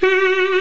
Beep.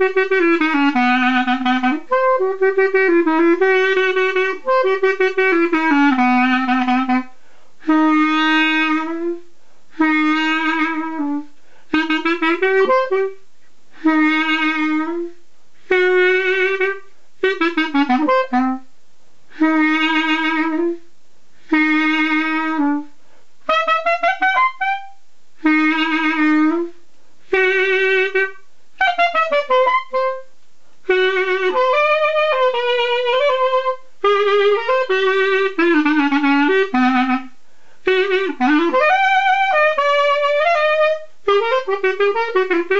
Mm-hmm. Thank you.